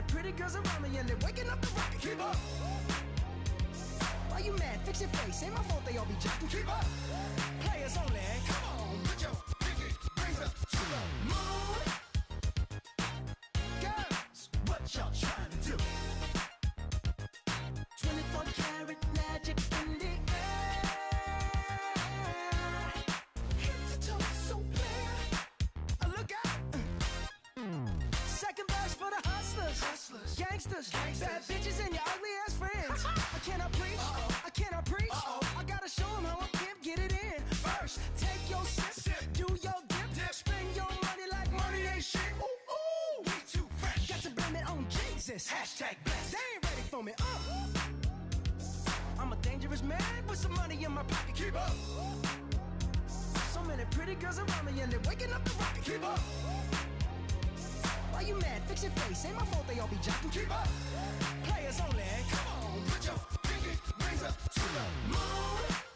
So pretty girls around me and they're waking up the rocket. Keep up. Why you mad? Fix your face. Ain't my fault they all be jocking. Keep up. Players only. Come on, put your pinky rings up to the moon. Hustlers, gangsters, bad bitches, and your ugly ass friends. I cannot preach, I cannot preach. I gotta show 'em how a pimp get it in. First, take your sip, do your dip, spend your money like money ain't shit. Ooh, ooh, we too fresh. Got to blame it on Jesus. Hashtag blessed. They ain't ready for me. Uh. I'm a dangerous man with some money in my pocket. Keep up. So many pretty girls around me and they're waking up the rocket. Keep up. Why you mad? Fix your face. Ain't my fault they all be jocking. Keep up. Players only. Come on, put your pinky up to the moon.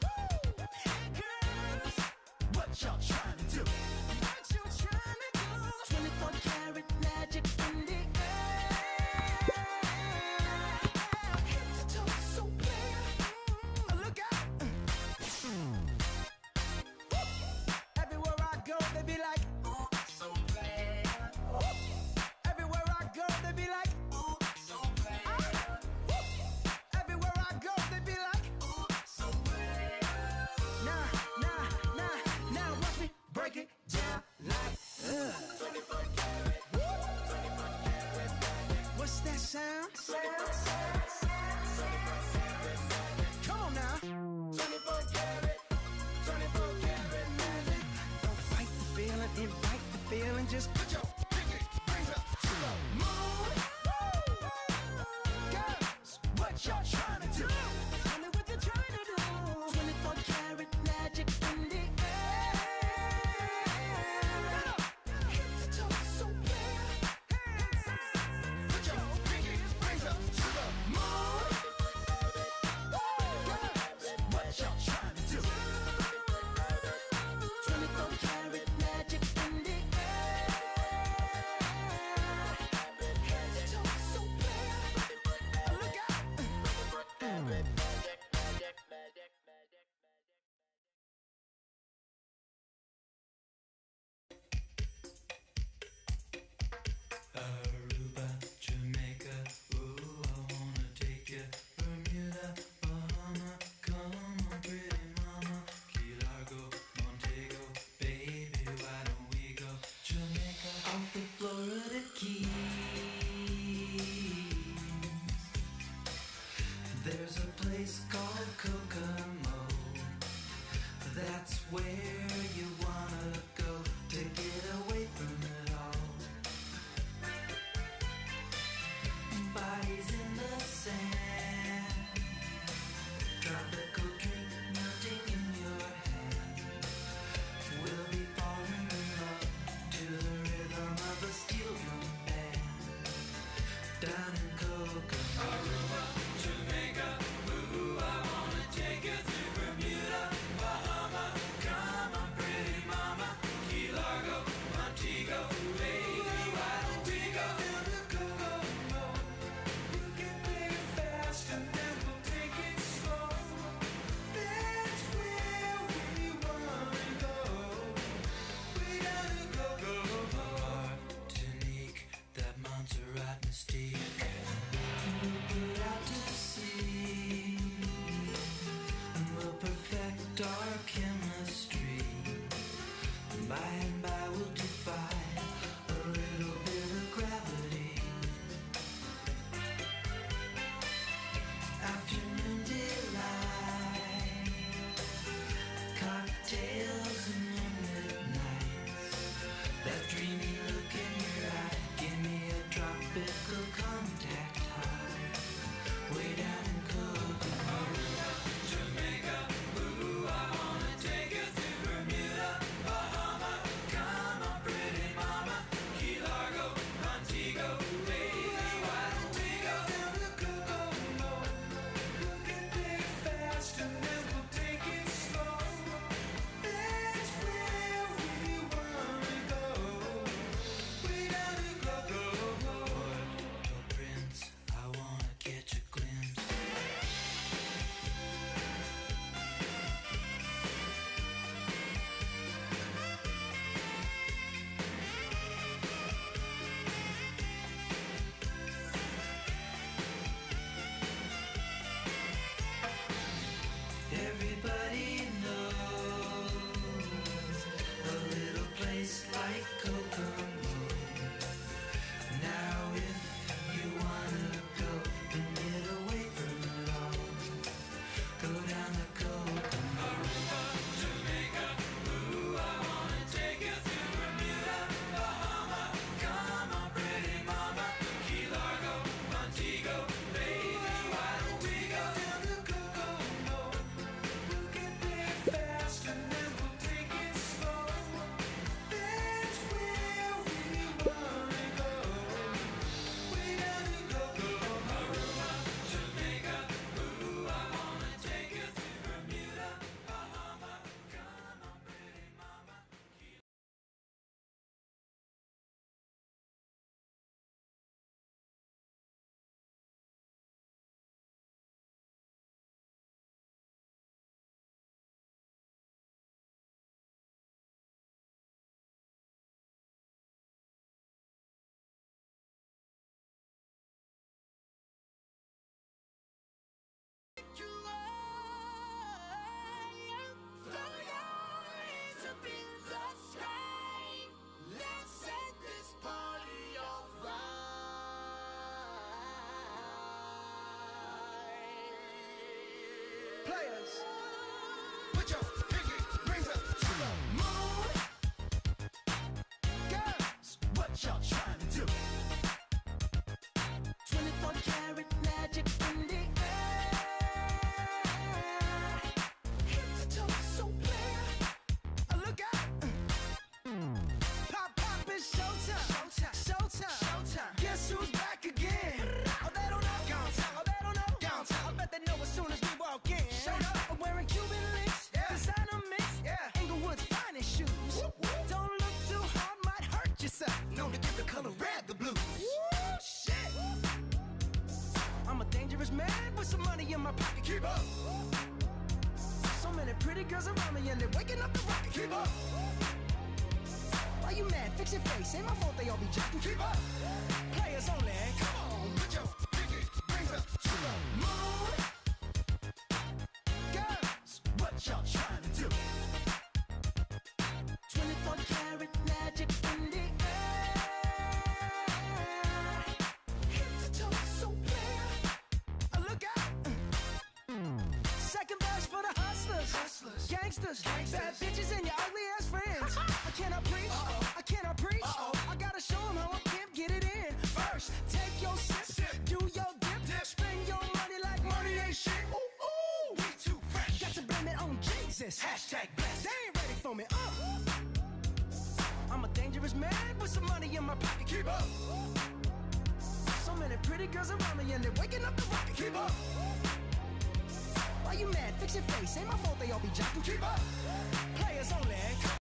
What's that sound? Place called Kokomo. That's where you wanna go to get away perfect mad with some money in my pocket. Keep up. So many pretty girls around me and they're waking up the rocket. Keep up. Why you mad? Fix your face. Ain't my fault they all be jacking. Keep up. Players only. Come on, put your pinky rings up to the moon. Hustlers, gangsters, bad bitches, and your ugly ass friends. I cannot preach, I cannot preach. I gotta show 'em how a pimp get it in. First, take your sip, do your dip, spend your money like money ain't shit. Ooh, ooh, we too fresh. Got to blame it on Jesus. Hashtag blessed. They ain't ready for me. Uh. I'm a dangerous man with some money in my pocket. Keep up. So many pretty girls around me and they're waking up the rocket. Keep up. You mad? Fix your face. Ain't my fault they all be jocking. Keep up. Players only.